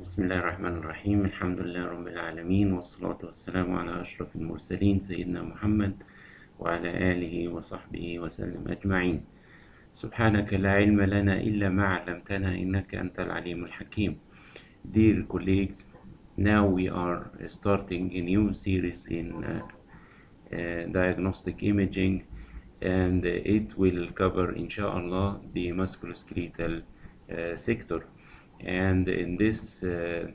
بسم الله الرحمن الرحيم. الحمد لله رب العالمين والصلاة والسلام على أشرف المرسلين سيدنا محمد وعلى آله وصحبه وسلم أجمعين. سبحانك لا علم لنا إلا ما علمتنا إنك أنت العليم الحكيم. Dear colleagues, now we are starting a new series in uh, uh, diagnostic imaging and it will cover inshallah the musculoskeletal uh, sector. And in this uh,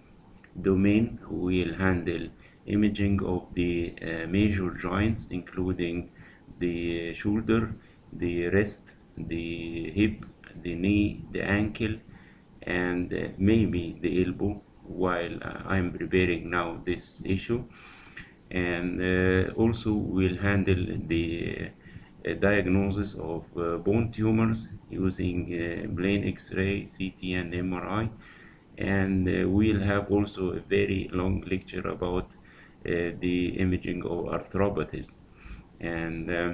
domain we will handle imaging of the uh, major joints including the shoulder the wrist the hip the knee the ankle and uh, maybe the elbow while I'm preparing now this issue. And uh, also we'll handle the uh, diagnosis of uh, bone tumors using uh, plain x-ray CT and MRI and uh, we'll have also a very long lecture about uh, the imaging of arthropathies. And uh,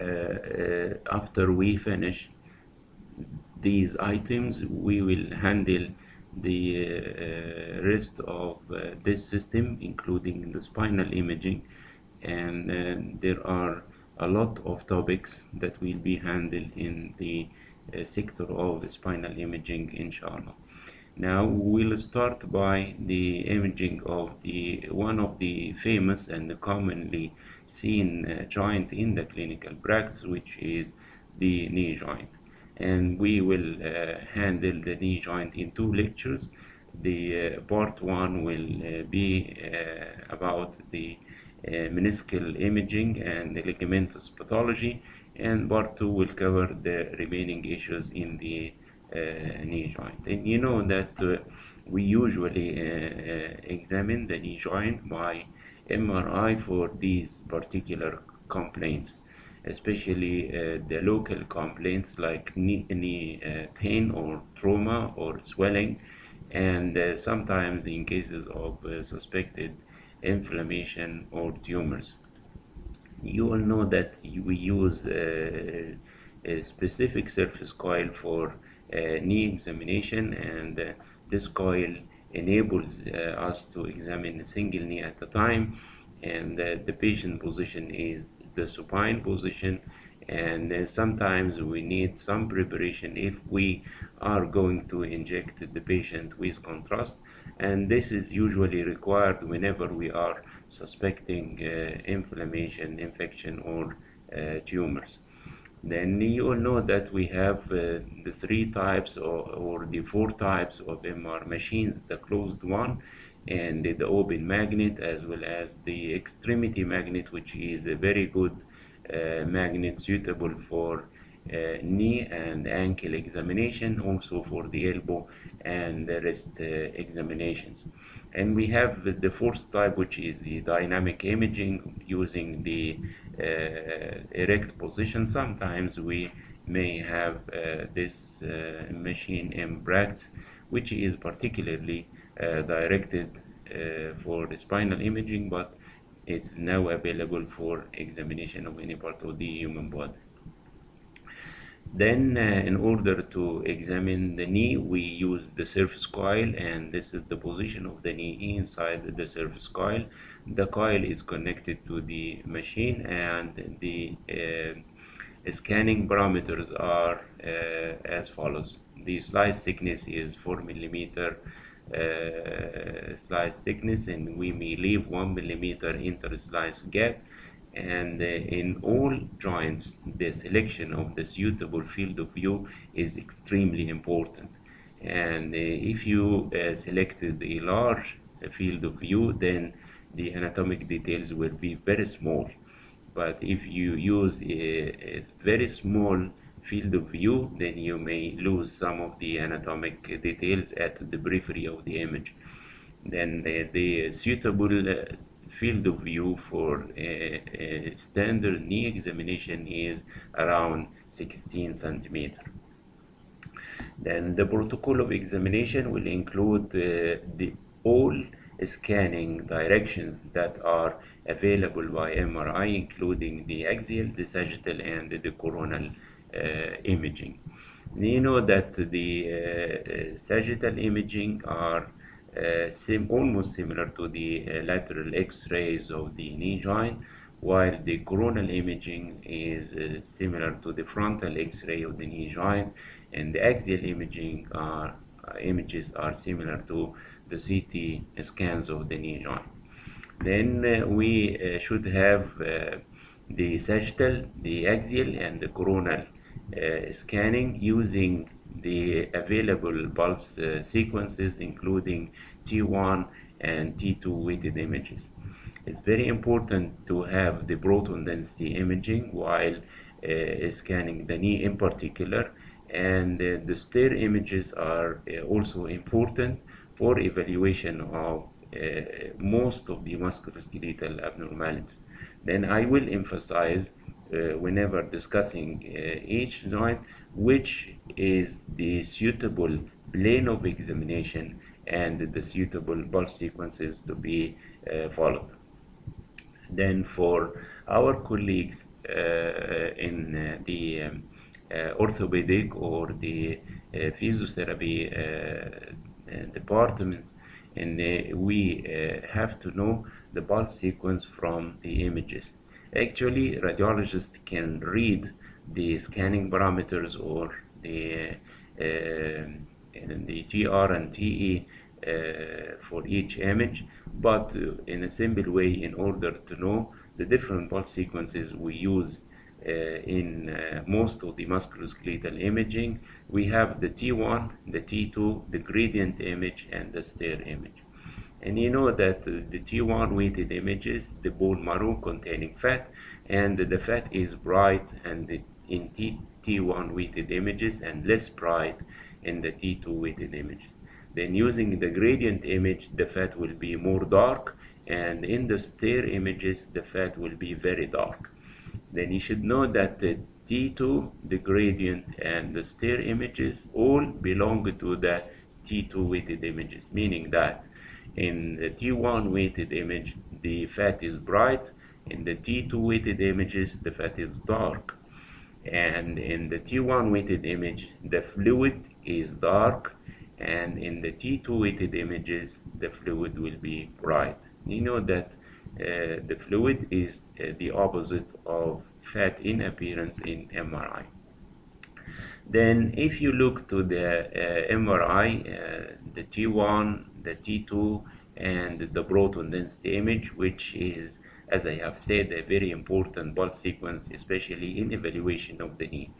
uh, uh, after we finish these items we will handle the uh, rest of uh, this system including the spinal imaging. And uh, there are a lot of topics that will be handled in the uh, sector of spinal imaging inshallah. Now we'll start by the imaging of the one of the famous and commonly seen uh, joint in the clinical practice which is the knee joint. And we will uh, handle the knee joint in two lectures. The uh, part one will uh, be uh, about the meniscal imaging and ligamentous pathology and part two will cover the remaining issues in the uh, knee joint. And you know that uh, we usually uh, uh, examine the knee joint by MRI for these particular complaints especially uh, the local complaints like knee, knee uh, pain or trauma or swelling and uh, sometimes in cases of uh, suspected inflammation or tumors. You all know that we use uh, a specific surface coil for uh, knee examination and uh, this coil enables uh, us to examine a single knee at a time. And uh, the patient position is the supine position. And uh, sometimes we need some preparation if we are going to inject the patient with contrast and this is usually required whenever we are suspecting uh, inflammation infection or uh, tumors. Then you all know that we have uh, the three types or, or the four types of MR machines the closed one and the open magnet as well as the extremity magnet which is a very good uh, magnet suitable for uh, knee and ankle examination also for the elbow and the wrist uh, examinations. And we have the fourth type which is the dynamic imaging using the uh, erect position. Sometimes we may have uh, this machine in practice which is particularly directed for the spinal imaging but it's now available for examination of any part of the human body then uh, in order to examine the knee we use the surface coil and this is the position of the knee inside the surface coil. The coil is connected to the machine and the uh, scanning parameters are uh, as follows. The slice thickness is 4 millimeter uh, slice thickness and we may leave 1 millimeter inter-slice gap and uh, in all joints the selection of the suitable field of view is extremely important. And uh, if you uh, selected a large field of view then the anatomic details will be very small. But if you use a, a very small field of view then you may lose some of the anatomic details at the periphery of the image. Then the, the suitable field of view for a, a standard knee examination is around 16 centimeter. Then the protocol of examination will include uh, the all scanning directions that are available by MRI including the axial, the sagittal and the coronal uh, imaging. You know that the uh, sagittal imaging are uh, almost similar to the uh, lateral x-rays of the knee joint, while the coronal imaging is uh, similar to the frontal x-ray of the knee joint, and the axial imaging are, uh, images are similar to the CT scans of the knee joint. Then uh, we uh, should have the sagittal, the axial, and the coronal scanning using the available pulse uh, sequences, including T1 and T2 weighted images. It's very important to have the proton density imaging while uh, scanning the knee in particular, and uh, the stir images are also important for evaluation of uh, most of the musculoskeletal abnormalities. Then I will emphasize whenever discussing uh, each joint which is the suitable plane of examination and the suitable pulse sequences to be uh, followed. Then for our colleagues uh, in uh, the um, uh, orthopedic or the uh, physiotherapy uh, uh, departments, and uh, we uh, have to know the pulse sequence from the images. Actually, radiologists can read the scanning parameters or the uh, the TR and TE uh, for each image, but uh, in a simple way, in order to know the different pulse sequences we use uh, in uh, most of the musculoskeletal imaging, we have the T1, the T2, the gradient image, and the stir image. And you know that uh, the T1 weighted images, the bone marrow containing fat, and the fat is bright and in T, T1 weighted images and less bright in the T2 weighted images. Then using the gradient image, the fat will be more dark, and in the stir images, the fat will be very dark. Then you should know that the T2, the gradient, and the stir images all belong to the T2 weighted images, meaning that in the T1 weighted image, the fat is bright. In the T2 weighted images, the fat is dark. And in the T1 weighted image, the fluid is dark. And in the T2 weighted images, the fluid will be bright. You know that uh, the fluid is uh, the opposite of fat in appearance in MRI. Then if you look to the uh, MRI, uh, the T1, the T2, and the proton density image, which is, as I have said, a very important pulse sequence, especially in evaluation of the knee.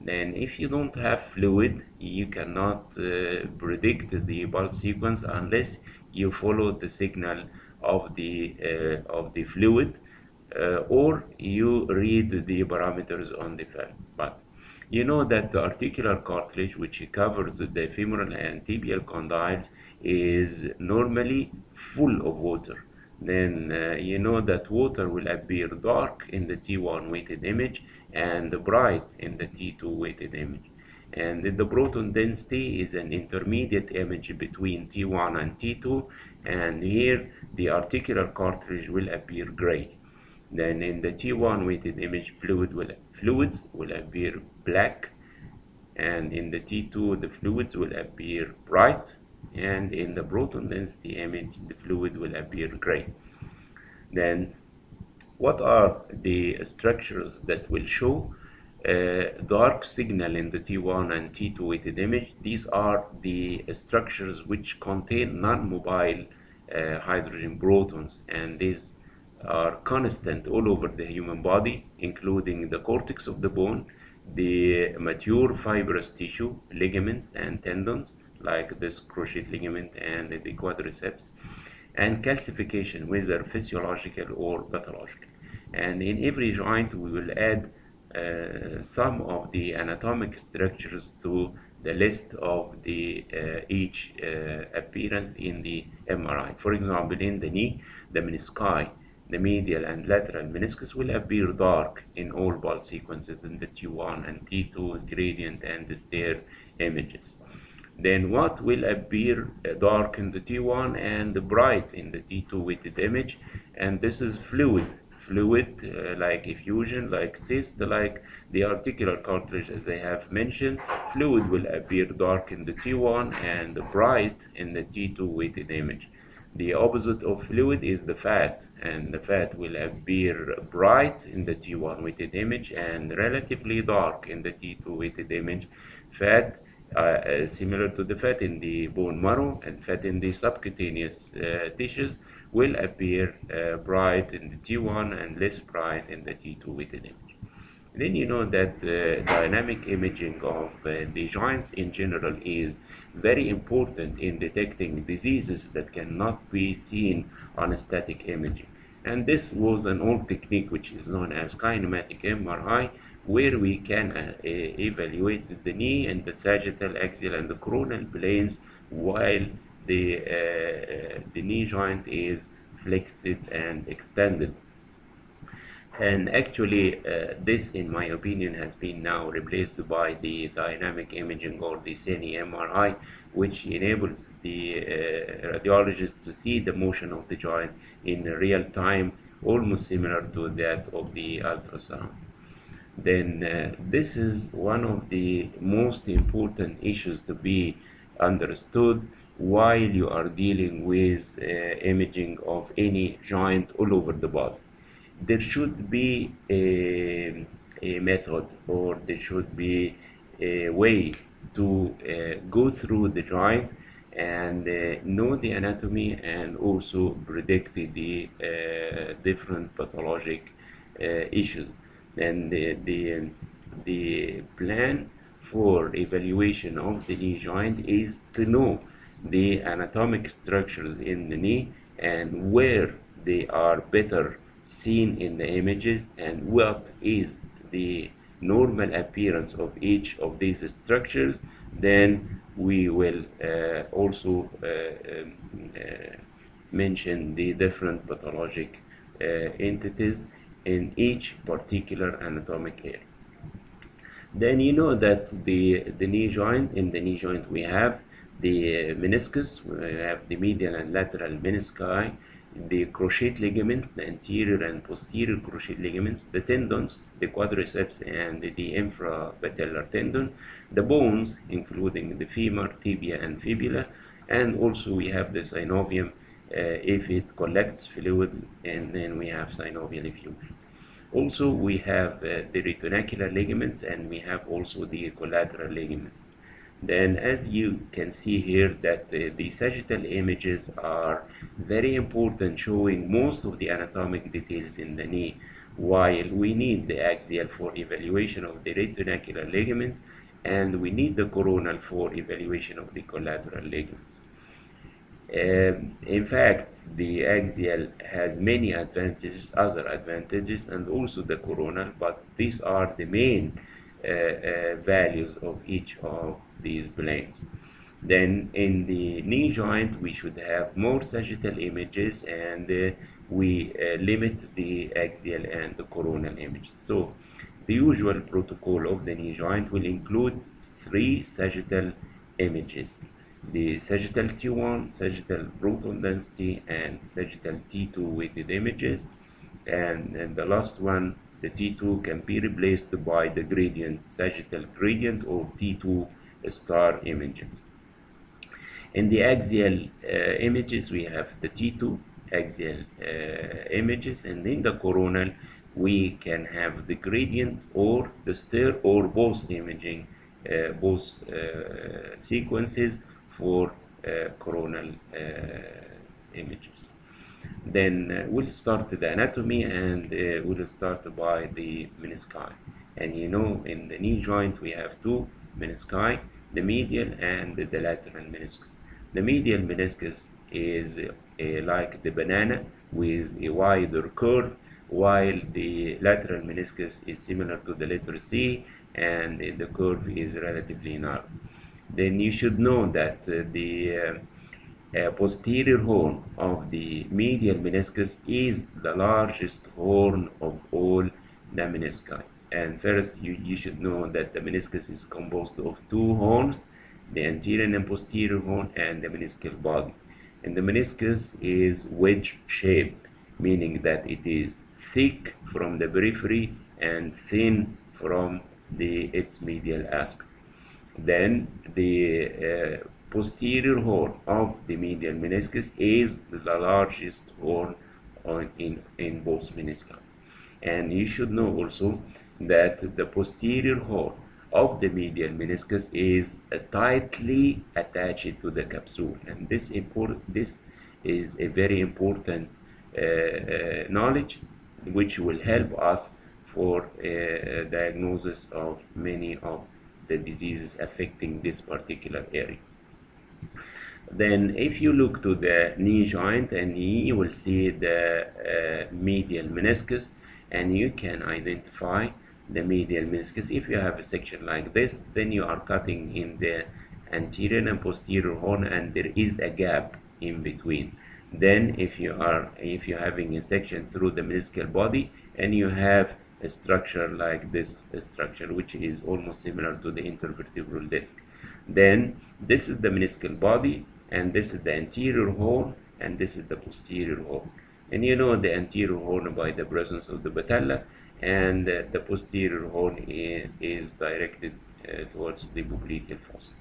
Then if you don't have fluid, you cannot uh, predict the pulse sequence unless you follow the signal of the, uh, of the fluid uh, or you read the parameters on the fat. But you know that the articular cartilage, which covers the femoral and tibial condyles, is normally full of water. Then uh, you know that water will appear dark in the T1 weighted image and bright in the T2 weighted image. And the proton density is an intermediate image between T1 and T2, and here the articular cartilage will appear gray. Then in the T1 weighted image, fluid will, fluids will appear black, and in the T2, the fluids will appear bright, and in the proton density image, the fluid will appear gray. Then, what are the structures that will show uh, dark signal in the T1 and T2 weighted image? These are the structures which contain non-mobile uh, hydrogen protons, and these are constant all over the human body, including the cortex of the bone, the mature fibrous tissue, ligaments and tendons, like this cruciate ligament and the quadriceps, and calcification, whether physiological or pathological. And in every joint, we will add uh, some of the anatomic structures to the list of the uh, each uh, appearance in the MRI. For example, in the knee, the menisci, the medial and lateral meniscus will appear dark in all pulse sequences in the T1 and T2 gradient and the stir images. Then what will appear dark in the T1 and bright in the T2 weighted image? And this is fluid. fluid uh, like effusion, like cyst, like the articular cartilage as I have mentioned. Fluid will appear dark in the T1 and bright in the T2 weighted image. The opposite of fluid is the fat, and the fat will appear bright in the T1 weighted image and relatively dark in the T2 weighted image. Fat uh, uh, similar to the fat in the bone marrow and fat in the subcutaneous uh, tissues will appear uh, bright in the T1 and less bright in the T2 weighted image. Then you know that uh, dynamic imaging of uh, the joints in general is very important in detecting diseases that cannot be seen on static imaging. And this was an old technique which is known as kinematic MRI, where we can uh, evaluate the knee and the sagittal, axial, and the coronal planes while the, uh, the knee joint is flexed and extended. And actually uh, this in my opinion has been now replaced by the dynamic imaging or the cine MRI which enables the uh, radiologist to see the motion of the joint in real time almost similar to that of the ultrasound then uh, this is one of the most important issues to be understood while you are dealing with uh, imaging of any joint all over the body. There should be a, a method or there should be a way to uh, go through the joint and uh, know the anatomy and also predict the uh, different pathologic uh, issues and the, the, the plan for evaluation of the knee joint is to know the anatomic structures in the knee and where they are better seen in the images and what is the normal appearance of each of these structures then we will uh, also uh, um, uh, mention the different pathologic uh, entities in each particular anatomic area. Then you know that the the knee joint in the knee joint we have the meniscus we have the medial and lateral menisci the cruciate ligament, the anterior and posterior cruciate ligaments, the tendons, the quadriceps and the infrapatellar tendon, the bones, including the femur, tibia, and fibula, and also we have the synovium if it collects fluid, and then we have synovial effusion. Also, we have uh, the retinacular ligaments, and we have also the collateral ligaments then as you can see here that uh, the sagittal images are very important showing most of the anatomic details in the knee while we need the axial for evaluation of the retinacular ligaments and we need the coronal for evaluation of the collateral ligaments. Um, in fact, the axial has many advantages, other advantages, and also the coronal, but these are the main uh, uh, values of each of these planes. Then in the knee joint, we should have more sagittal images and uh, we limit the axial and the coronal images. So the usual protocol of the knee joint will include three sagittal images the sagittal T1, sagittal proton density, and sagittal T2 weighted images. And, and the last one the T2 can be replaced by the gradient, sagittal gradient or T2 star images. In the axial uh, images, we have the T2 axial uh, images, and in the coronal, we can have the gradient or the star or both imaging, uh, both uh, sequences for uh, coronal uh, images. Then uh, we'll start the anatomy and we'll start by the menisci. And you know in the knee joint we have two menisci the medial and the lateral meniscus. The medial meniscus is like the banana with a wider curve while the lateral meniscus is similar to the letter C and the curve is relatively narrow then you should know that uh, the uh, uh, posterior horn of the medial meniscus is the largest horn of all the menisci. And first, you, you should know that the meniscus is composed of two horns, the anterior and posterior horn and the meniscal body. And the meniscus is wedge shaped, meaning that it is thick from the periphery and thin from the its medial aspect. Then the uh, posterior horn of the medial meniscus is the largest horn on, in, in both menisci. And you should know also that the posterior horn of the medial meniscus is uh, tightly attached to the capsule and this important this is a very important uh, uh, knowledge which will help us for uh, diagnosis of many of the diseases affecting this particular area. Then if you look to the knee joint and knee you will see the uh, medial meniscus and you can identify the medial meniscus. If you have a section like this then you are cutting in the anterior and posterior horn and there is a gap in between. Then if you are if you're having a section through the meniscal body and you have structure like this structure which is almost similar to the intervertebral disc then this is the meniscal body and this is the anterior horn and this is the posterior horn and you know the anterior horn by the presence of the patella and the posterior horn is, is directed uh, towards the popliteal fossa.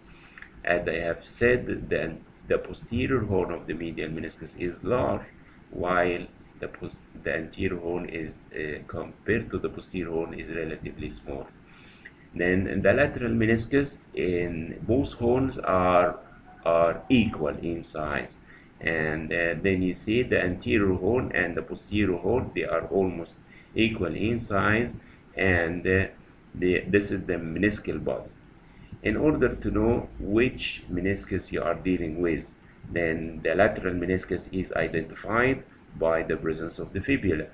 As I have said then the posterior horn of the medial meniscus is large while the, the anterior horn is uh, compared to the posterior horn is relatively small. Then the lateral meniscus in both horns are are equal in size. And uh, then you see the anterior horn and the posterior horn they are almost equal in size. And uh, the, this is the meniscal body. In order to know which meniscus you are dealing with then the lateral meniscus is identified by the presence of the fibula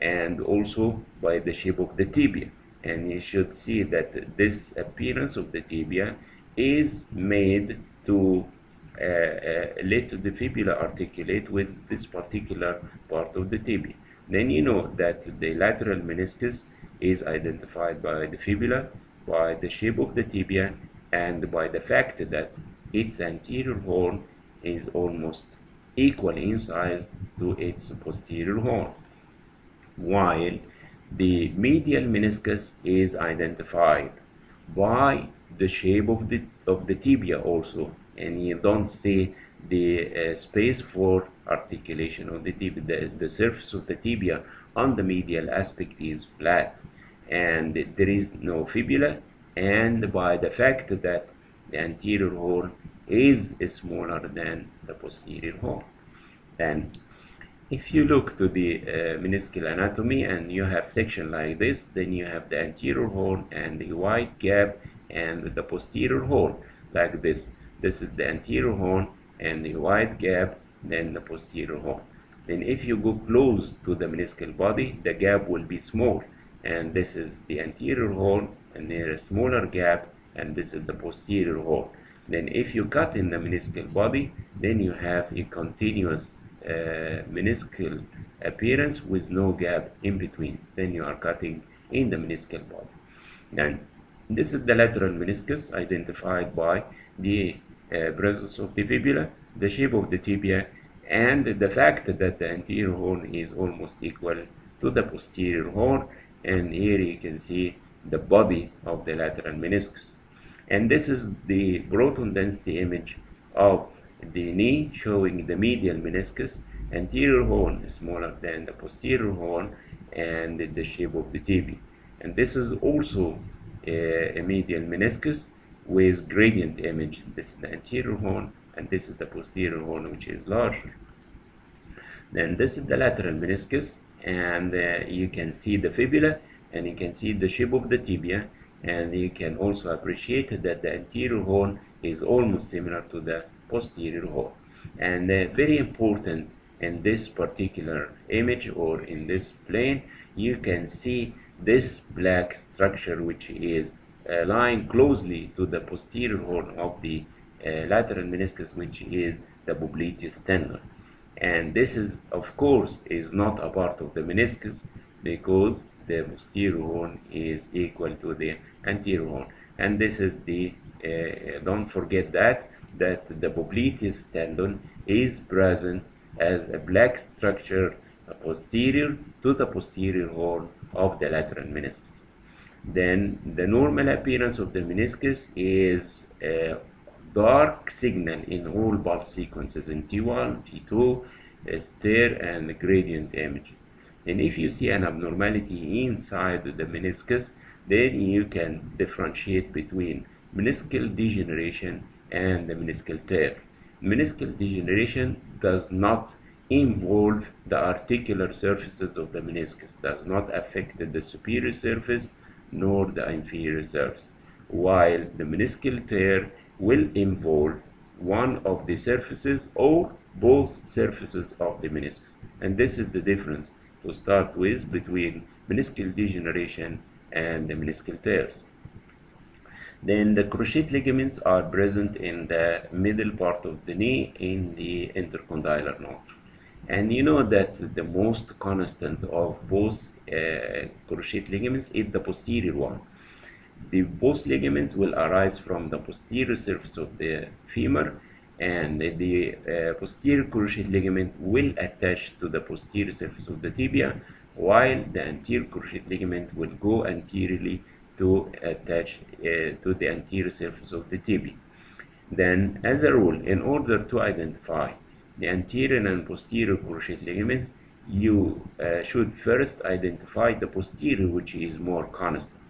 and also by the shape of the tibia. And you should see that this appearance of the tibia is made to uh, uh, let the fibula articulate with this particular part of the tibia. Then you know that the lateral meniscus is identified by the fibula by the shape of the tibia and by the fact that its anterior horn is almost equal in size to its posterior horn while the medial meniscus is identified. By the shape of the of the tibia also? And you don't see the uh, space for articulation of the tibia the, the surface of the tibia on the medial aspect is flat. And there is no fibula and by the fact that the anterior horn is smaller than the posterior horn then if you look to the uh, meniscal anatomy and you have section like this then you have the anterior horn and the wide gap and the posterior horn like this. This is the anterior horn and the wide gap then the posterior horn. Then if you go close to the meniscal body the gap will be small. And this is the anterior horn and there is a smaller gap and this is the posterior horn then if you cut in the meniscal body then you have a continuous uh, meniscal appearance with no gap in between. Then you are cutting in the meniscal body. Then this is the lateral meniscus identified by the uh, presence of the fibula the shape of the tibia and the fact that the anterior horn is almost equal to the posterior horn. And here you can see the body of the lateral meniscus and this is the proton density image of the knee showing the medial meniscus. Anterior horn is smaller than the posterior horn and the shape of the tibia and this is also a, medial meniscus with gradient image. This is the anterior horn and this is the posterior horn which is larger. Then this is the lateral meniscus and uh, you can see the fibula and you can see the shape of the tibia and you can also appreciate that the anterior horn is almost similar to the posterior horn. And uh, very important in this particular image or in this plane you can see this black structure which is uh, lying closely to the posterior horn of the uh, lateral meniscus which is the popliteus tendon and this is of course is not a part of the meniscus because the posterior horn is equal to the anterior horn and this is the uh, don't forget that that the popliteus tendon is present as a black structure posterior to the posterior horn of the lateral meniscus. Then the normal appearance of the meniscus is a dark signal in all pulse sequences in T1, T2, stir and gradient images. And if you see an abnormality inside the meniscus, then you can differentiate between meniscal degeneration and the meniscal tear. Meniscal degeneration does not involve the articular surfaces of the meniscus, does not affect the superior surface nor the inferior surface, while the meniscal tear will involve one of the surfaces or both surfaces of the meniscus. And this is the difference to start with between meniscal degeneration and the meniscal tears. Then the cruciate ligaments are present in the middle part of the knee in the intercondylar notch. And you know that the most constant of both uh, cruciate ligaments is the posterior one. The both ligaments will arise from the posterior surface of the femur and the uh, posterior cruciate ligament will attach to the posterior surface of the tibia while the anterior cruciate ligament will go anteriorly to attach uh, to the anterior surface of the tibia. Then, as a rule, in order to identify the anterior and posterior cruciate ligaments, you uh, should first identify the posterior, which is more constant.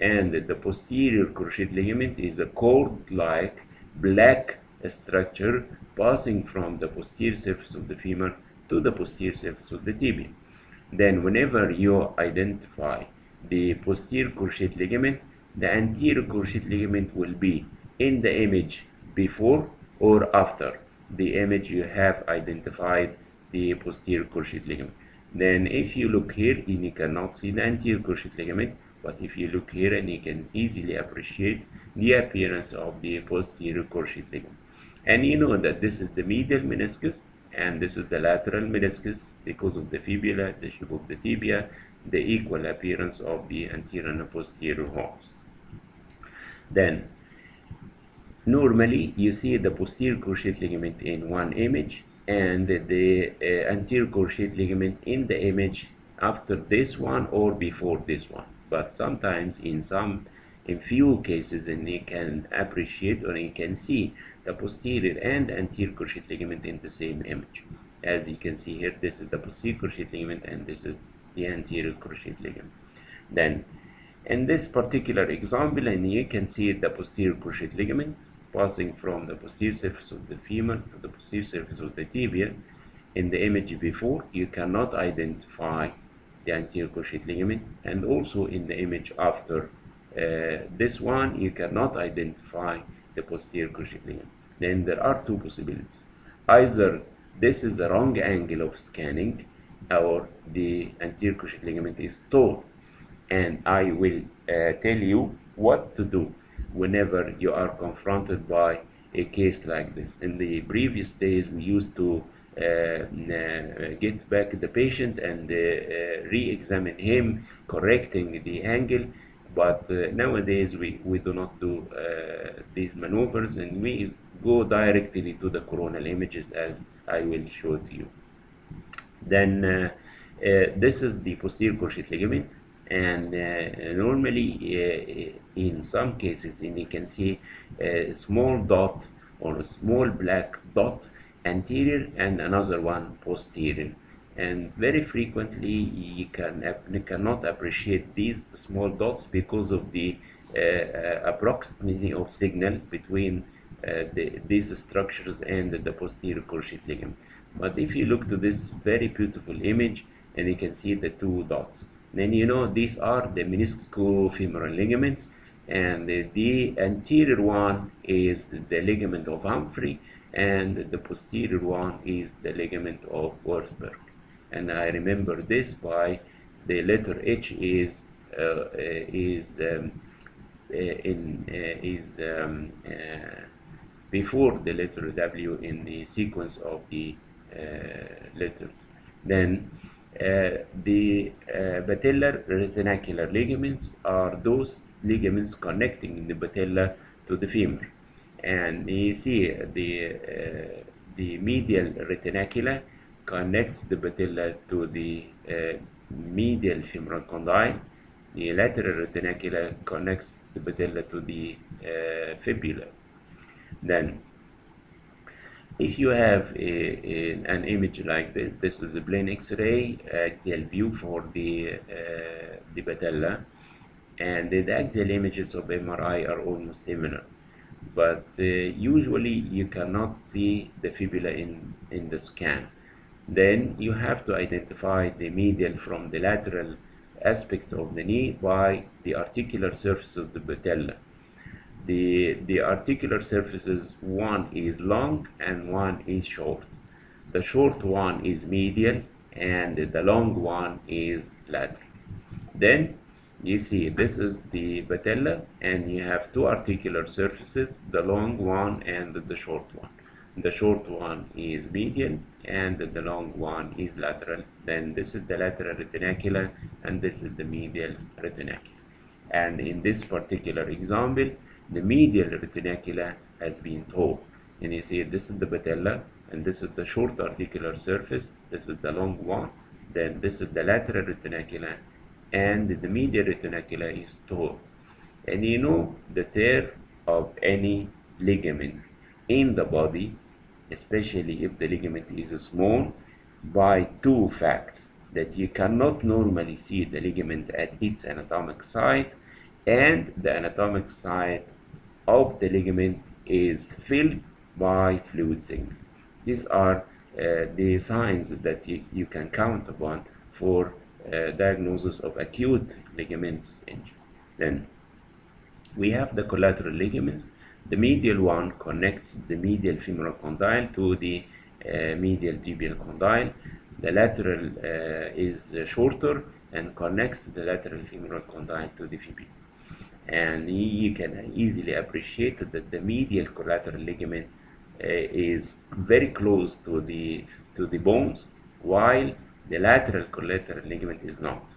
And the posterior cruciate ligament is a cord-like black structure passing from the posterior surface of the femur to the posterior surface of the tibia. Then, whenever you identify the posterior cruciate ligament, the anterior cruciate ligament will be in the image before or after the image you have identified the posterior cruciate ligament. Then if you look here you cannot see the anterior cruciate ligament, but if you look here and you can easily appreciate the appearance of the posterior cruciate ligament. And you know that this is the medial meniscus and this is the lateral meniscus because of the fibula, the shape of the tibia, the equal appearance of the anterior and posterior horns. Then, normally you see the posterior cruciate ligament in one image and the uh, anterior cruciate ligament in the image after this one or before this one. But sometimes in some in few cases and you can appreciate or you can see the posterior and anterior cruciate ligament in the same image. As you can see here, this is the posterior cruciate ligament and this is the anterior cruciate ligament. Then, in this particular example, and you can see the posterior cruciate ligament passing from the posterior surface of the femur to the posterior surface of the tibia. In the image before, you cannot identify the anterior cruciate ligament, and also in the image after this one, you cannot identify the posterior cruciate ligament. Then there are two possibilities. Either this is the wrong angle of scanning, or the anterior cruciate ligament is tall. And I will uh, tell you what to do whenever you are confronted by a case like this. In the previous days, we used to uh, uh, get back the patient and uh, uh, re-examine him, correcting the angle. But uh, nowadays, we, we do not do uh, these maneuvers and we go directly to the coronal images as I will show to you. Then this is the posterior cruciate ligament and uh, normally uh, in some cases and you can see a small dot or a small black dot anterior and another one posterior and very frequently you can you cannot appreciate these small dots because of the uh, uh, of signal between uh, the, these structures and the posterior cruciate ligament but if you look to this very beautiful image and you can see the two dots then you know these are the meniscofemoral ligaments and the, the anterior one is the ligament of Humphrey and the posterior one is the ligament of Wrisberg. And I remember this by the letter H is uh, is um, uh, in uh, is um, uh, before the letter W in the sequence of the uh, letters. Then uh, the uh, patellar retinacular ligaments are those ligaments connecting the patella to the femur. And you see the, uh, the medial retinacula connects the patella to the uh, medial femoral condyle. The lateral retinacula connects the patella to the uh, fibula. Then, if you have a, a, an image like this, this is a plain X-ray axial view for the uh, the patella, and the axial images of MRI are almost similar but uh, usually you cannot see the fibula in, in the scan. Then you have to identify the medial from the lateral aspects of the knee by the articular surface of the patella. The, the articular surfaces, one is long and one is short. The short one is medial and the long one is lateral. Then you see this is the patella and you have two articular surfaces the long one and the short one the short one is medial and the long one is lateral then this is the lateral retinacular and this is the medial retinacular and in this particular example the medial retinacular has been torn and you see this is the patella and this is the short articular surface this is the long one then this is the lateral retinacular and the medial retinacular is torn. And you know the tear of any ligament in the body, especially if the ligament is small, by two facts that you cannot normally see the ligament at its anatomic site and the anatomic site of the ligament is filled by fluid signal. These are uh, the signs that you, you can count upon for uh, diagnosis of acute ligamentous injury. Then we have the collateral ligaments. The medial one connects the medial femoral condyle to the uh, medial tibial condyle. The lateral uh, is shorter and connects the lateral femoral condyle to the fibula. And you can easily appreciate that the medial collateral ligament uh, is very close to the to the bones, while the lateral collateral ligament is not.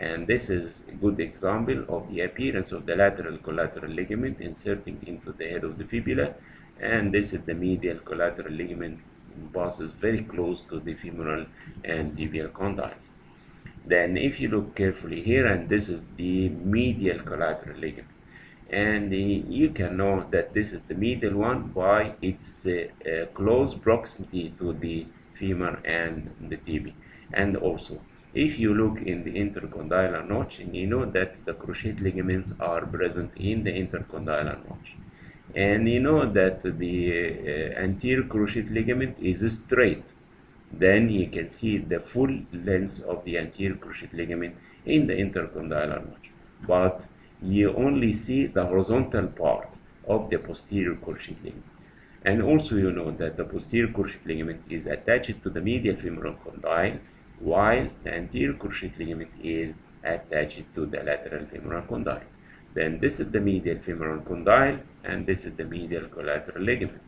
And this is a good example of the appearance of the lateral collateral ligament inserting into the head of the fibula. And this is the medial collateral ligament passes very close to the femoral and tibial condyles. Then if you look carefully here, and this is the medial collateral ligament. And you can know that this is the medial one by its uh, uh, close proximity to the femur and the tibia and also if you look in the intercondylar notch you know that the cruciate ligaments are present in the intercondylar notch. And you know that the uh, anterior cruciate ligament is straight. Then you can see the full length of the anterior cruciate ligament in the intercondylar notch. But you only see the horizontal part of the posterior cruciate ligament. And also you know that the posterior cruciate ligament is attached to the medial femoral condyle while the anterior cruciate ligament is attached to the lateral femoral condyle. Then this is the medial femoral condyle and this is the medial collateral ligament.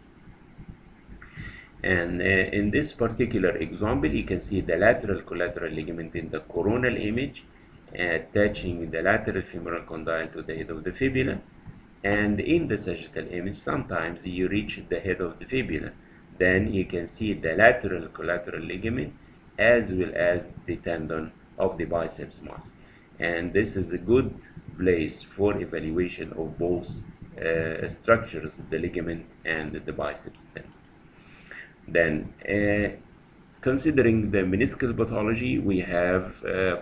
And uh, in this particular example, you can see the lateral collateral ligament in the coronal image attaching the lateral femoral condyle to the head of the fibula. And in the sagittal image, sometimes you reach the head of the fibula. Then you can see the lateral collateral ligament as well as the tendon of the biceps muscle. And this is a good place for evaluation of both uh, structures, the ligament and the biceps tendon. Then, uh, considering the meniscal pathology, we have, uh,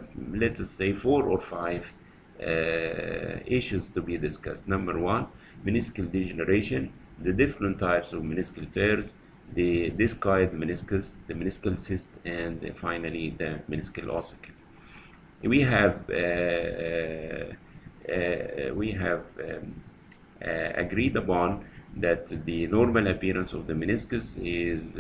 let us say, four or five uh, issues to be discussed. Number one, meniscal degeneration, the different types of meniscal tears, the discoid meniscus, the meniscal cyst, and finally the meniscal ossicle. We have uh, uh, uh, we have um, agreed upon that the normal appearance of the meniscus is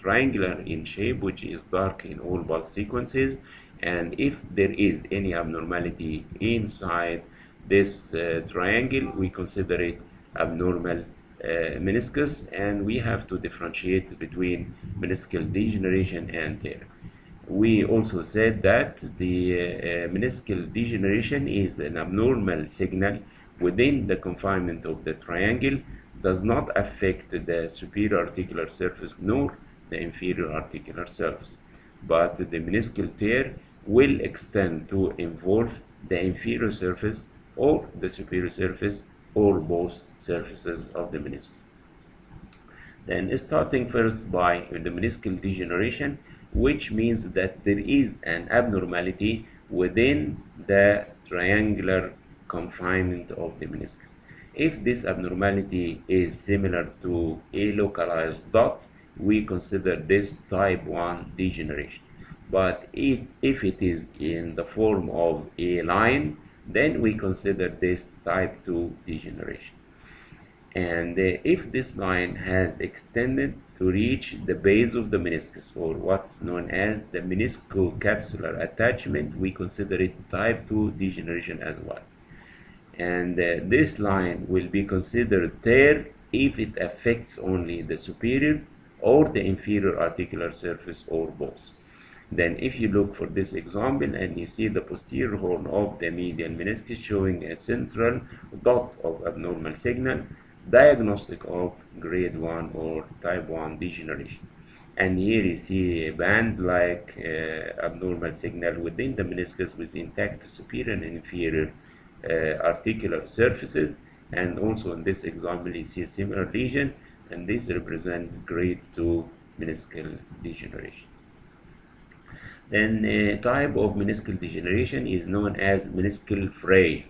triangular in shape, which is dark in all pulse sequences, and if there is any abnormality inside this uh, triangle, we consider it abnormal uh, meniscus and we have to differentiate between meniscal degeneration and tear. We also said that the uh, meniscal degeneration is an abnormal signal within the confinement of the triangle, does not affect the superior articular surface nor the inferior articular surface. but the meniscal tear will extend to involve the inferior surface or the superior surface or both surfaces of the meniscus. Then starting first by the meniscal degeneration, which means that there is an abnormality within the triangular confinement of the meniscus. If this abnormality is similar to a localized dot, we consider this type 1 degeneration. But if, if it is in the form of a line, then we consider this type 2 degeneration. And uh, if this line has extended to reach the base of the meniscus, or what's known as the meniscocapsular attachment, we consider it type 2 degeneration as well. And uh, this line will be considered tear if it affects only the superior or the inferior articular surface or both. Then if you look for this example and you see the posterior horn of the medial meniscus showing a central dot of abnormal signal, diagnostic of grade 1 or type 1 degeneration. And here you see a band-like uh, abnormal signal within the meniscus with intact superior and inferior uh, articular surfaces. And also in this example, you see a similar lesion, and this represents grade 2 meniscal degeneration. Then a type of meniscal degeneration is known as meniscal fraying.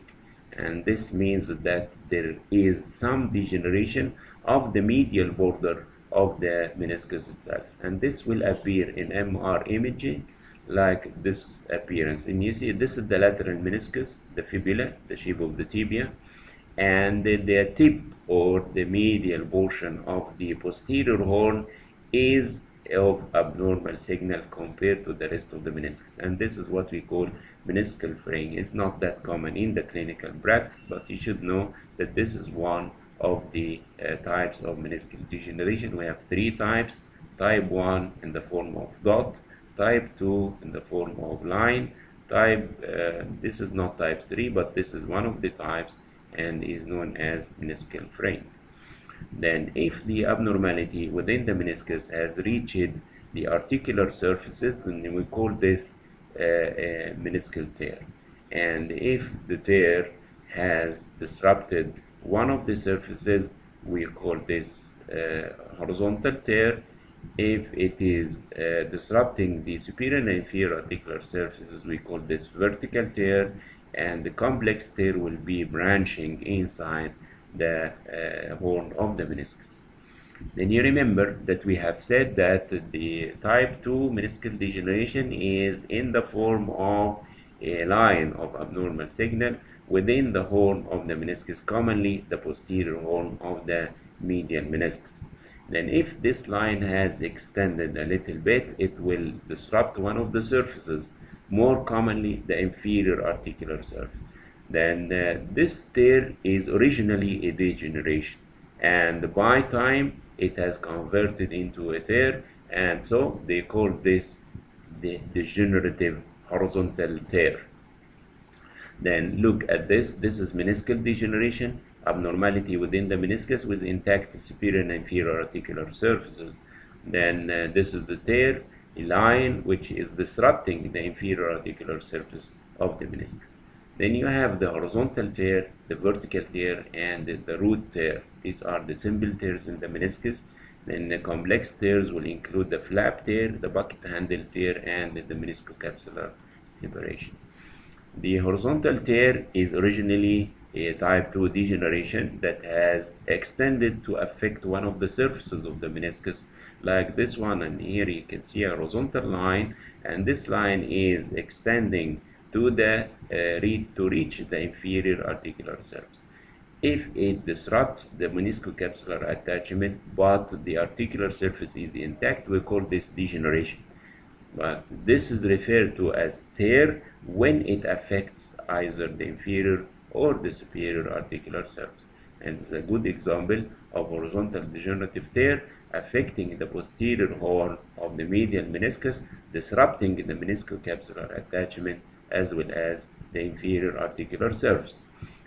And this means that there is some degeneration of the medial border of the meniscus itself. And this will appear in MR imaging like this appearance. And you see this is the lateral meniscus the fibula the shape of the tibia. And the, the tip or the medial portion of the posterior horn is of abnormal signal compared to the rest of the meniscus. And this is what we call meniscal fraying. It's not that common in the clinical practice but you should know that this is one of the uh, types of meniscal degeneration. We have three types type 1 in the form of dot type 2 in the form of line type uh, this is not type 3 but this is one of the types and is known as meniscal fraying then if the abnormality within the meniscus has reached the articular surfaces then we call this uh, a meniscal tear. And if the tear has disrupted one of the surfaces we call this uh, horizontal tear. If it is uh, disrupting the superior and inferior articular surfaces we call this vertical tear. And the complex tear will be branching inside the uh, horn of the meniscus. Then you remember that we have said that the type 2 meniscal degeneration is in the form of a line of abnormal signal within the horn of the meniscus, commonly the posterior horn of the medial meniscus. Then if this line has extended a little bit, it will disrupt one of the surfaces, more commonly the inferior articular surface then uh, this tear is originally a degeneration. And by time it has converted into a tear and so they call this the degenerative horizontal tear. Then look at this. This is meniscal degeneration abnormality within the meniscus with intact superior and inferior articular surfaces. Then uh, this is the tear line which is disrupting the inferior articular surface of the meniscus then you have the horizontal tear, the vertical tear, and the, root tear. These are the simple tears in the meniscus. Then the complex tears will include the flap tear, the bucket handle tear, and the meniscocapsular separation. The horizontal tear is originally a type 2 degeneration that has extended to affect one of the surfaces of the meniscus like this one and here you can see a horizontal line and this line is extending to the uh, read to reach the inferior articular surface. If it disrupts the meniscocapsular attachment but the articular surface is intact, we call this degeneration. But this is referred to as tear when it affects either the inferior or the superior articular surface. And it's a good example of horizontal degenerative tear affecting the posterior horn of the medial meniscus, disrupting the meniscocapsular attachment as well as the inferior articular surface.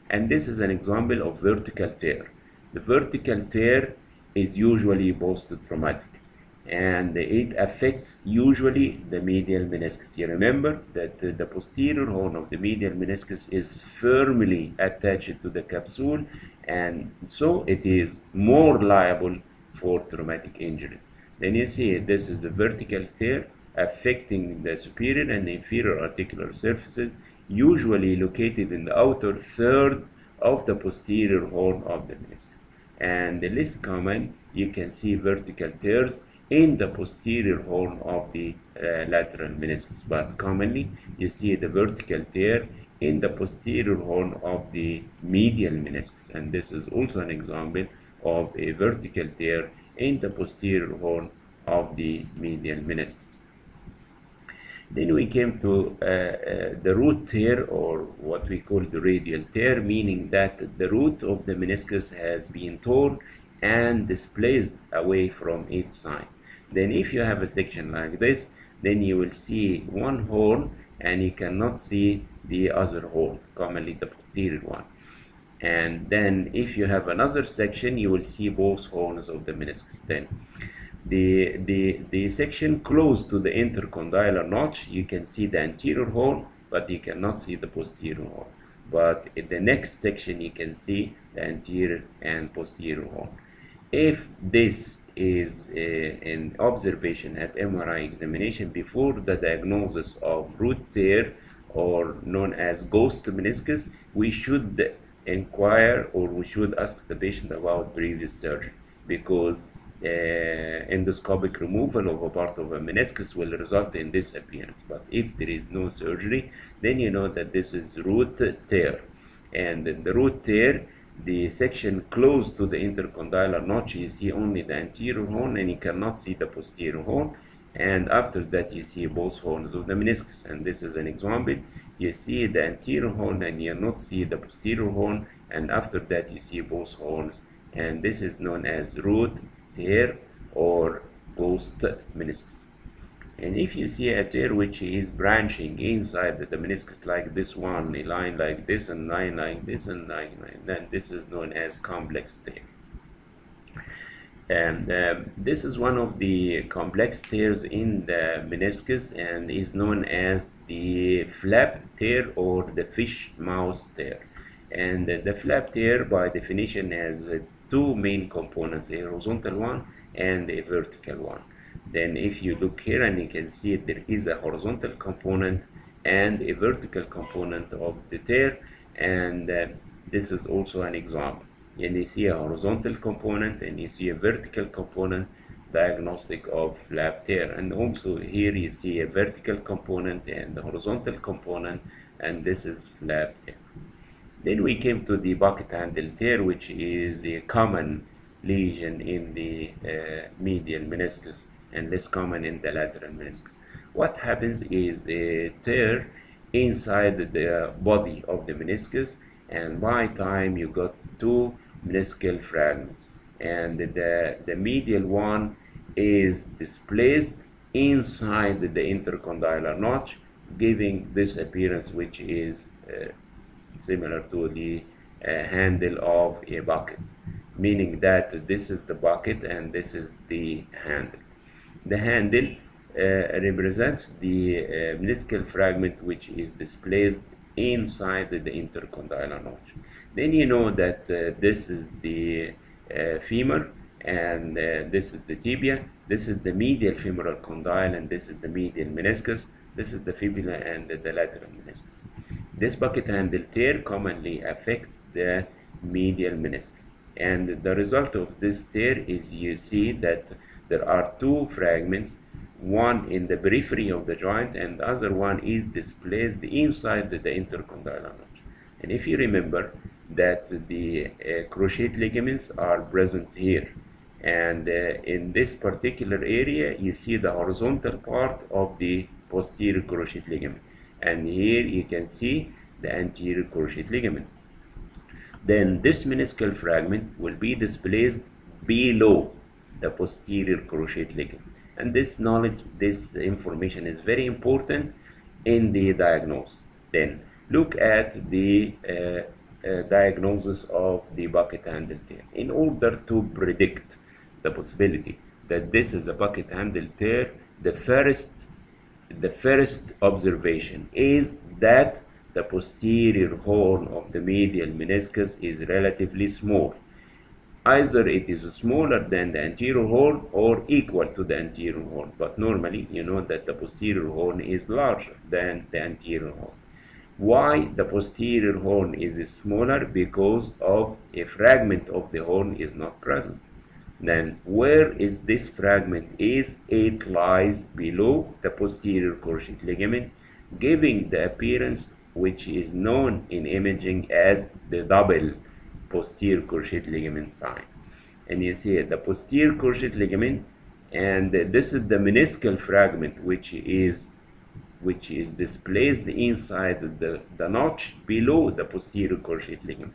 And this is an example of vertical tear. The vertical tear is usually post-traumatic and it affects usually the medial meniscus. You remember that uh, the posterior horn of the medial meniscus is firmly attached to the capsule and so it is more liable for traumatic injuries. Then you see this is the vertical tear affecting the superior and inferior articular surfaces usually located in the outer third of the posterior horn of the meniscus. And the less common, you can see vertical tears in the posterior horn of the uh, lateral meniscus. But commonly, you see the vertical tear in the posterior horn of the medial meniscus. And this is also an example of a vertical tear in the posterior horn of the medial meniscus. Then we came to uh, uh, the root tear or what we call the radial tear, meaning that the root of the meniscus has been torn and displaced away from each side. Then if you have a section like this, then you will see one horn and you cannot see the other horn, commonly the posterior one. And then if you have another section, you will see both horns of the meniscus then the, the, the section close to the intercondylar notch, you can see the anterior horn, but you cannot see the posterior horn. But in the next section, you can see the anterior and posterior horn. If this is an observation at MRI examination before the diagnosis of root tear or known as ghost meniscus, we should inquire or we should ask the patient about previous surgery because Uh, endoscopic removal of a part of a meniscus will result in this appearance. But if there is no surgery, then you know that this is root tear. And in the root tear, the section close to the intercondylar notch, you see only the anterior horn and you cannot see the posterior horn. And after that, you see both horns of the meniscus. And this is an example. You see the anterior horn and you not see the posterior horn. And after that, you see both horns. And this is known as root tear or ghost meniscus. And if you see a tear which is branching inside the meniscus like this one, a line like this and line like this and line like that, this is known as complex tear. And um, this is one of the complex tears in the meniscus and is known as the flap tear or the fish mouth tear. And the flap tear by definition has uh, two main components, a horizontal one and a vertical one. Then if you look here and you can see there is a horizontal component and a vertical component of the tear and uh, this is also an example. And you see a horizontal component and you see a vertical component diagnostic of flap tear and also here you see a vertical component and the horizontal component and this is flap tear. Then we came to the bucket handle tear, which is a common lesion in the uh, medial meniscus and less common in the lateral meniscus. What happens is a tear inside the body of the meniscus, and by time you got two meniscal fragments, and the, the medial one is displaced inside the intercondylar notch, giving this appearance which is uh, similar to the uh, handle of a bucket meaning that this is the bucket and this is the handle. The handle uh, represents the uh, meniscal fragment which is displaced inside the intercondylar notch. Then you know that uh, this is the uh, femur and uh, this is the tibia this is the medial femoral condyle and this is the medial meniscus this is the fibula and the lateral meniscus this bucket handle tear commonly affects the medial meniscus. And the result of this tear is you see that there are two fragments, one in the periphery of the joint and the other one is displaced inside the, intercondylar notch. And if you remember that the uh, cruciate ligaments are present here and uh, in this particular area you see the horizontal part of the posterior cruciate ligament and here you can see the anterior cruciate ligament. Then this meniscal fragment will be displaced below the posterior cruciate ligament. And this knowledge, this information is very important in the diagnosis. Then look at the uh, uh, diagnosis of the bucket handle tear in order to predict the possibility that this is a bucket handle tear, the first the first observation is that the posterior horn of the medial meniscus is relatively small. Either it is smaller than the anterior horn or equal to the anterior horn, but normally you know that the posterior horn is larger than the anterior horn. Why the posterior horn is smaller? Because of a fragment of the horn is not present. Then where is this fragment? Is it lies below the posterior cruciate ligament giving the appearance which is known in imaging as the double posterior cruciate ligament sign. And you see the posterior cruciate ligament and this is the meniscal fragment which is which is displaced inside the, the notch below the posterior cruciate ligament.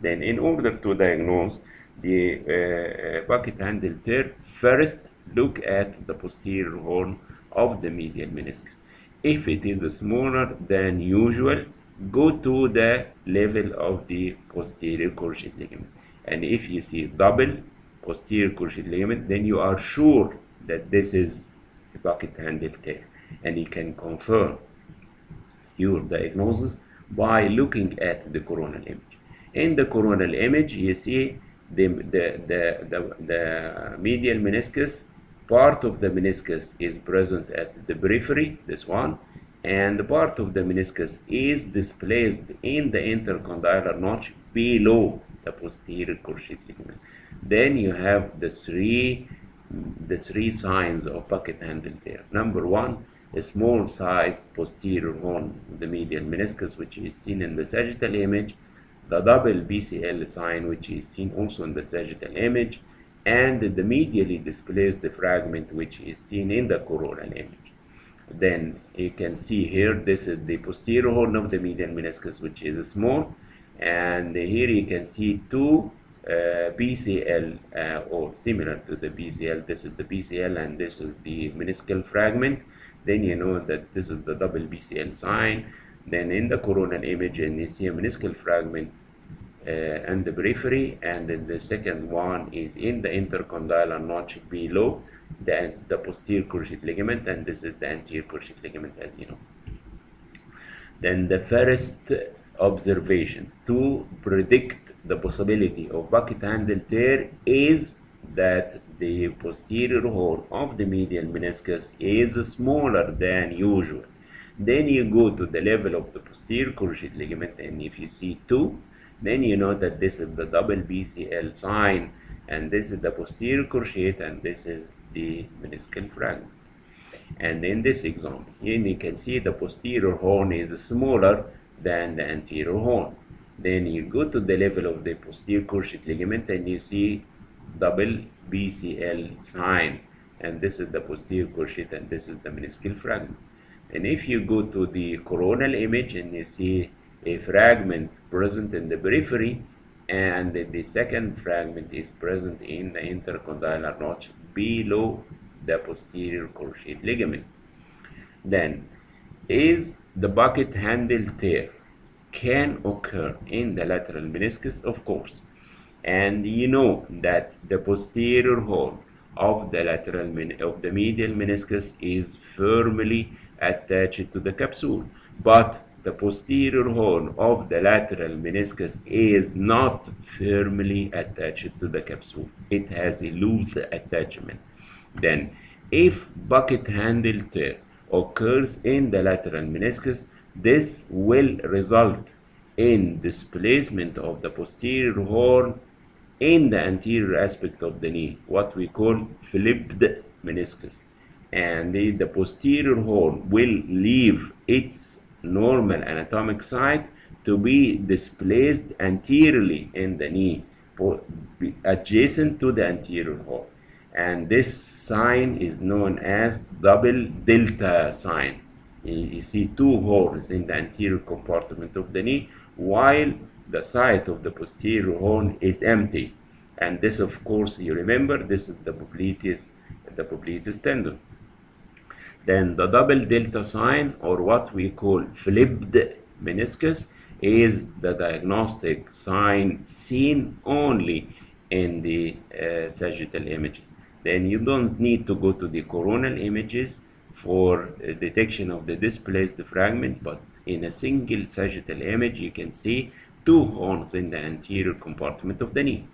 Then in order to diagnose the uh, bucket handle tear, first look at the posterior horn of the medial meniscus. If it is smaller than usual, go to the level of the posterior cruciate ligament. And if you see double posterior cruciate ligament, then you are sure that this is a bucket handle tear. And you can confirm your diagnosis by looking at the coronal image. In the coronal image, you see the, the, the, the, the medial meniscus, part of the meniscus is present at the periphery, this one, and the part of the meniscus is displaced in the intercondylar notch below the posterior cruciate ligament. Then you have the three, the three signs of bucket handle tear. Number one, a small sized posterior horn of the medial meniscus, which is seen in the sagittal image, the double PCL sign which is seen also in the sagittal image and the medially displaced fragment which is seen in the coronal image. Then you can see here this is the posterior horn of the median meniscus which is small and here you can see two uh, PCL uh, or similar to the PCL this is the PCL and this is the meniscal fragment. Then you know that this is the double PCL sign then in the coronal image and you see a meniscal fragment uh, and the periphery. And then the second one is in the intercondylar notch below the, the posterior cruciate ligament. And this is the anterior cruciate ligament as you know. Then the first observation to predict the possibility of bucket handle tear is that the posterior horn of the medial meniscus is smaller than usual then you go to the level of the posterior cruciate ligament and if you see two then you know that this is the double PCL sign and this is the posterior cruciate and this is the meniscal fragment. And in this example here you can see the posterior horn is smaller than the anterior horn. Then you go to the level of the posterior cruciate ligament and you see double PCL sign and this is the posterior cruciate and this is the meniscal fragment and if you go to the coronal image and you see a fragment present in the periphery and the second fragment is present in the intercondylar notch below the posterior cruciate ligament. Then, is the bucket handle tear can occur in the lateral meniscus? Of course. And you know that the posterior horn of the lateral of the medial meniscus is firmly attached to the capsule. But the posterior horn of the lateral meniscus is not firmly attached to the capsule. It has a loose attachment. Then, if bucket handle tear occurs in the lateral meniscus, this will result in displacement of the posterior horn in the anterior aspect of the knee, what we call flipped meniscus. And the, the posterior horn will leave its normal anatomic site to be displaced anteriorly in the knee, adjacent to the anterior horn. And this sign is known as double delta sign. You see two horns in the anterior compartment of the knee, while the site of the posterior horn is empty. And this, of course, you remember, this is the popliteus, the popliteus tendon. Then the double delta sign, or what we call flipped meniscus, is the diagnostic sign seen only in the uh, sagittal images. then you don't need to go to the coronal images for uh, detection of the displaced fragment, but in a single sagittal image, you can see two horns in the anterior compartment of the knee.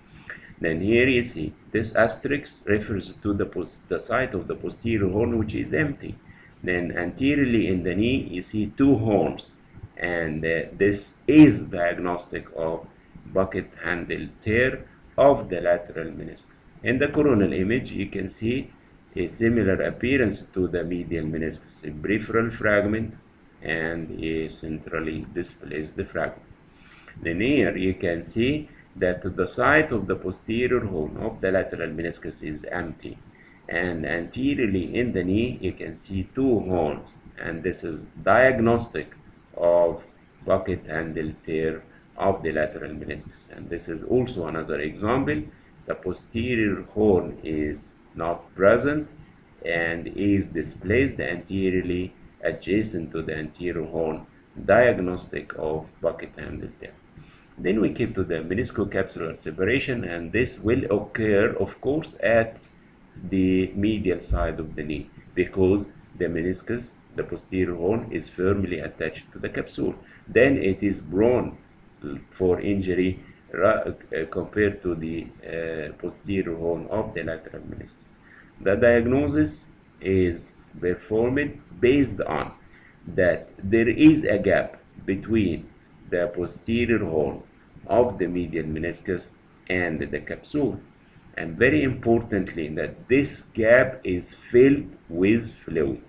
Then here you see this asterisk refers to the, the site of the posterior horn which is empty. Then anteriorly in the knee you see two horns and uh, this is diagnostic of bucket handle tear of the lateral meniscus. In the coronal image you can see a similar appearance to the medial meniscus, a peripheral fragment and a centrally displaced fragment. Then here you can see that the site of the posterior horn of the lateral meniscus is empty. And anteriorly in the knee you can see two horns and this is diagnostic of bucket handle tear of the lateral meniscus. And this is also another example. The posterior horn is not present and is displaced anteriorly adjacent to the anterior horn diagnostic of bucket handle tear then we keep to the meniscocapsular separation and this will occur of course at the medial side of the knee because the meniscus the posterior horn is firmly attached to the capsule. Then it is prone for injury uh, compared to the uh, posterior horn of the lateral meniscus. The diagnosis is performed based on that there is a gap between the posterior horn of the medial meniscus and the capsule. And very importantly that this gap is filled with fluid.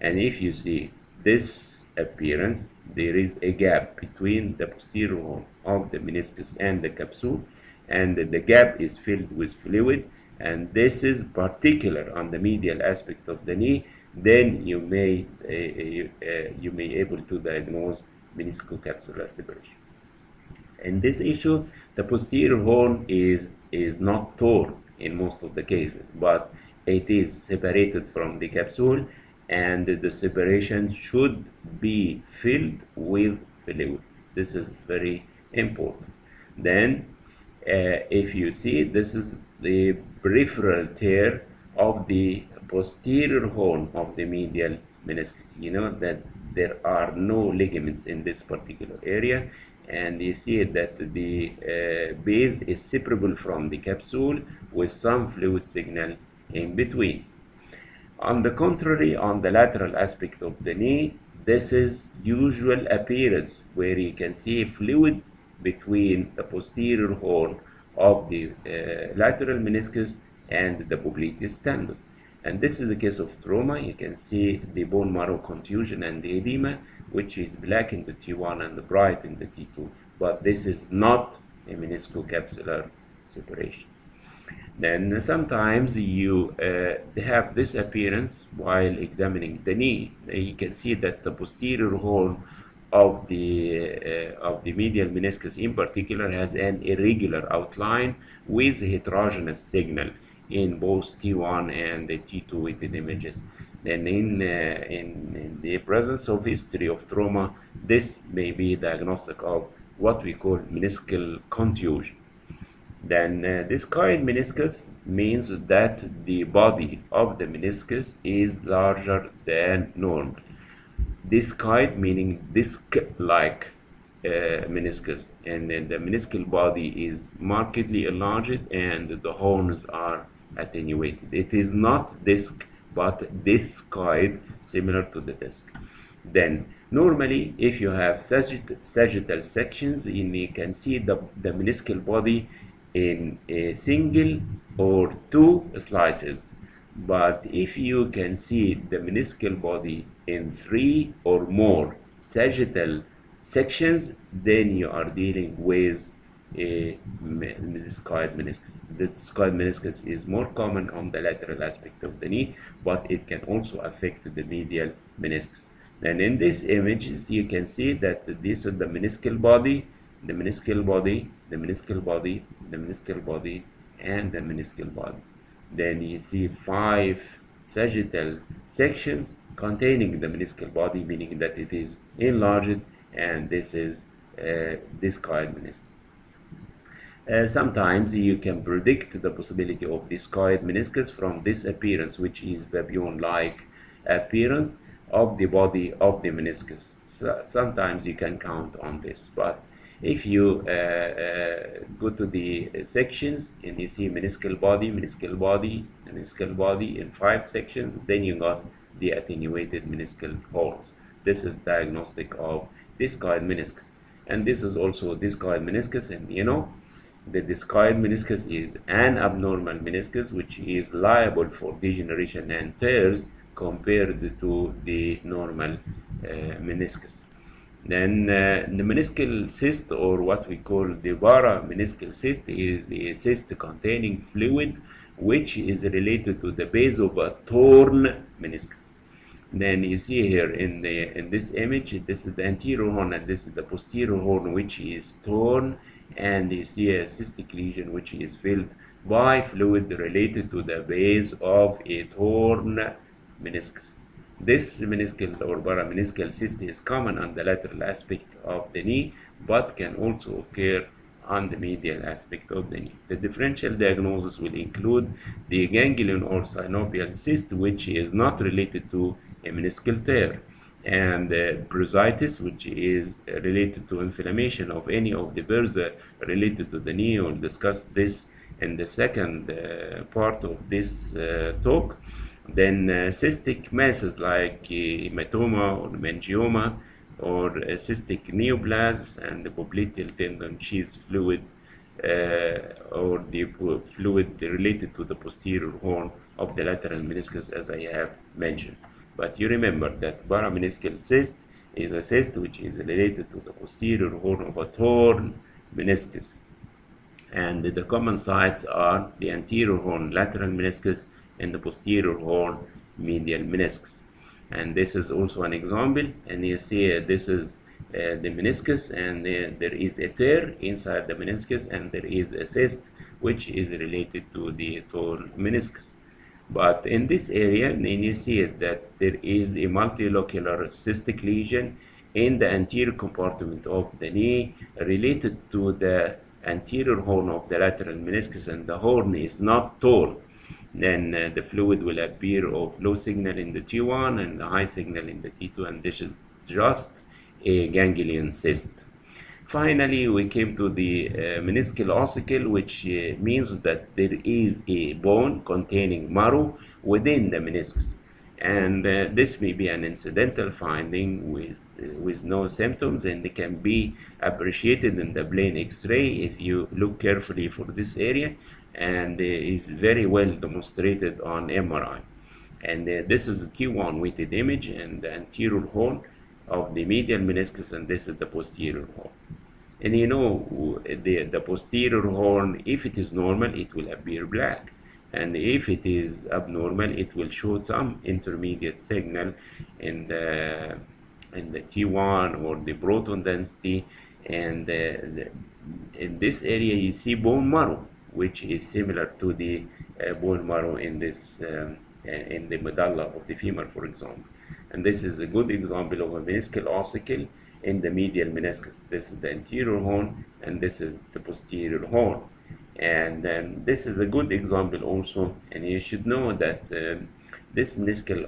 And if you see this appearance there is a gap between the posterior of the meniscus and the capsule. And the gap is filled with fluid. And this is particular on the medial aspect of the knee. Then you may uh, uh, you may able to diagnose meniscocapsular separation in this issue the posterior horn is is not torn in most of the cases but it is separated from the capsule and the separation should be filled with fluid. This is very important. Then uh, if you see this is the peripheral tear of the posterior horn of the medial meniscus. You know that there are no ligaments in this particular area and you see that the uh, base is separable from the capsule with some fluid signal in between. On the contrary, on the lateral aspect of the knee, this is usual appearance where you can see fluid between the posterior horn of the uh, lateral meniscus and the popliteus tendon. And this is a case of trauma. You can see the bone marrow contusion and the edema which is black in the T1 and bright in the T2. But this is not a meniscocapsular separation. Then sometimes you uh, have this appearance while examining the knee. You can see that the posterior horn of the uh, of the medial meniscus in particular has an irregular outline with heterogeneous signal in both T1 and the T2 weighted images. Then in, uh, in, in, the presence of history of trauma, this may be diagnostic of what we call meniscal contusion. Then uh, discoid meniscus means that the body of the meniscus is larger than normal. Discoid meaning disc-like uh, meniscus and then the meniscal body is markedly enlarged and the horns are attenuated. It is not disc but discoid similar to the disc. Then normally if you have sagittal sections you can see the, the meniscal body in a single or two slices but if you can see the meniscal body in three or more sagittal sections then you are dealing with a discoid meniscus. The discoid meniscus is more common on the lateral aspect of the knee, but it can also affect the medial meniscus. And in these images, you can see that this is the meniscal body, the meniscal body, the meniscal body, the meniscal body, and the meniscal body. Then you see five sagittal sections containing the meniscal body, meaning that it is enlarged, and this is uh, discoid meniscus. Uh, sometimes you can predict the possibility of discoid meniscus from this appearance, which is babillon-like appearance of the body of the meniscus. So sometimes you can count on this, but if you uh, uh, go to the sections and you see meniscal body, meniscal body, meniscal body in five sections, then you got the attenuated meniscal horns. This is diagnostic of discoid meniscus. And this is also discoid meniscus, and you know, the discoid meniscus is an abnormal meniscus which is liable for degeneration and tears compared to the normal uh, meniscus. Then uh, the meniscal cyst or what we call the para-meniscal cyst is the cyst containing fluid which is related to the base of a torn meniscus. Then you see here in the in this image, this is the anterior horn and this is the posterior horn which is torn and you see a cystic lesion which is filled by fluid related to the base of a torn meniscus. This meniscal or parameniscal cyst is common on the lateral aspect of the knee, but can also occur on the medial aspect of the knee. The differential diagnosis will include the ganglion or synovial cyst, which is not related to a meniscal tear, and uh, which is related to inflammation of any of the bursa related to the knee. We'll discuss this in the second uh, part of this uh, talk. Then uh, cystic masses like uh, hematoma or meningioma or uh, cystic neoplasms and the popliteal tendon sheath fluid uh, or the fluid related to the posterior horn of the lateral meniscus as I have mentioned. But you remember that parameniscal cyst is a cyst which is related to the posterior horn of a torn meniscus. And the common sites are the anterior horn lateral meniscus and the posterior horn medial meniscus. And this is also an example. And you see uh, this is uh, the meniscus and uh, there is a tear inside the meniscus and there is a cyst which is related to the torn meniscus. But in this area, then you see that there is a multilocular cystic lesion in the anterior compartment of the knee related to the anterior horn of the lateral meniscus and the horn is not tall. Then uh, the fluid will appear of low signal in the T1 and the high signal in the T2 and this is just a ganglion cyst. Finally, we came to the uh, meniscal ossicle, which uh, means that there is a bone containing marrow within the meniscus. And uh, this may be an incidental finding with, with no symptoms and it can be appreciated in the plain x-ray if you look carefully for this area and is very well demonstrated on MRI. And this is a T1 weighted image and the anterior horn of the medial meniscus and this is the posterior horn. And you know, the, the posterior horn, if it is normal, it will appear black. And if it is abnormal, it will show some intermediate signal in the, in the T1 or the proton density. And uh, the, in this area, you see bone marrow, which is similar to the uh, bone marrow in this um, in the medulla of the femur, for example. And this is a good example of a meniscal ossicle in the medial meniscus. This is the anterior horn, and this is the posterior horn. And um, this is a good example also, and you should know that um, this meniscal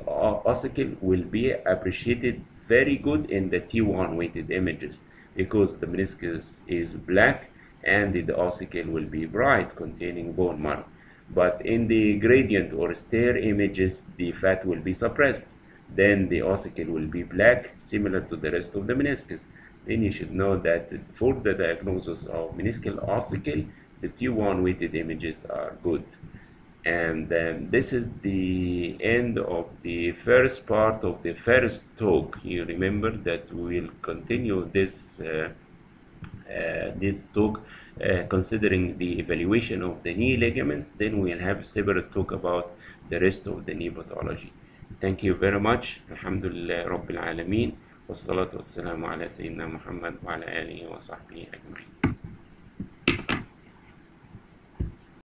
ossicle will be appreciated very good in the T1 weighted images because the meniscus is black and the ossicle will be bright containing bone marrow. But in the gradient or STIR images, the fat will be suppressed. Then the ossicle will be black, similar to the rest of the meniscus. Then you should know that for the diagnosis of meniscal ossicle, the T1 weighted images are good. And um, this is the end of the first part of the first talk. You remember that we will continue this uh, uh, this talk uh, considering the evaluation of the knee ligaments. Then we'll have separate talk about the rest of the knee pathology. Thank you very much. Alhamdulillah Rabbil Alameen. والصلاة والسلام على سيدنا محمد وعلى آله وصحبه أجمعين.